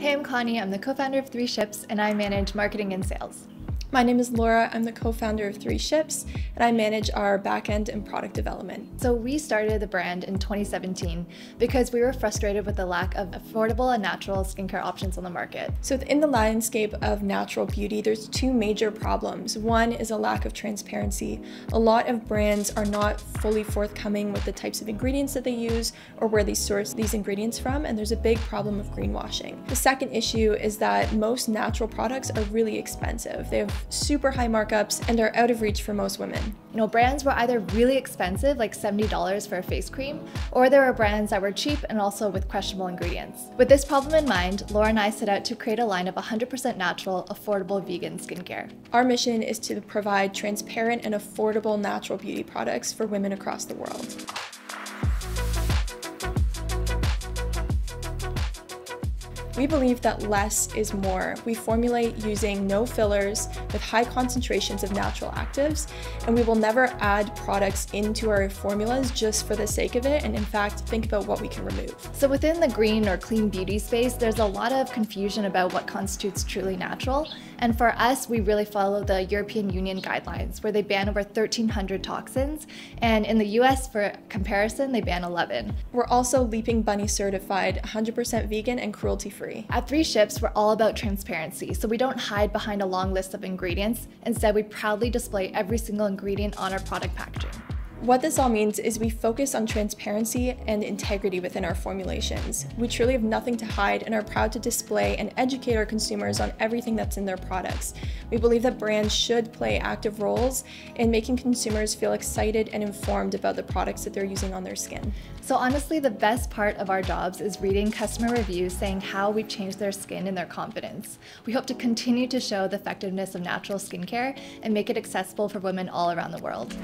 Hey, I'm Connie. I'm the co founder of Three Ships, and I manage marketing and sales. My name is Laura. I'm the co-founder of Three Ships, and I manage our backend and product development. So we started the brand in 2017 because we were frustrated with the lack of affordable and natural skincare options on the market. So in the landscape of natural beauty, there's two major problems. One is a lack of transparency. A lot of brands are not fully forthcoming with the types of ingredients that they use or where they source these ingredients from, and there's a big problem of greenwashing. The second issue is that most natural products are really expensive. They have super high markups and are out of reach for most women. You know, brands were either really expensive, like $70 for a face cream, or there were brands that were cheap and also with questionable ingredients. With this problem in mind, Laura and I set out to create a line of 100% natural, affordable vegan skincare. Our mission is to provide transparent and affordable natural beauty products for women across the world. We believe that less is more. We formulate using no fillers with high concentrations of natural actives, and we will never add products into our formulas just for the sake of it, and in fact, think about what we can remove. So within the green or clean beauty space, there's a lot of confusion about what constitutes truly natural, and for us, we really follow the European Union guidelines, where they ban over 1,300 toxins, and in the US, for comparison, they ban 11. We're also Leaping Bunny certified, 100% vegan and cruelty-free free. At Three Ships, we're all about transparency, so we don't hide behind a long list of ingredients. Instead, we proudly display every single ingredient on our product packaging. What this all means is we focus on transparency and integrity within our formulations. We truly have nothing to hide and are proud to display and educate our consumers on everything that's in their products. We believe that brands should play active roles in making consumers feel excited and informed about the products that they're using on their skin. So honestly, the best part of our jobs is reading customer reviews saying how we've changed their skin and their confidence. We hope to continue to show the effectiveness of natural skincare and make it accessible for women all around the world.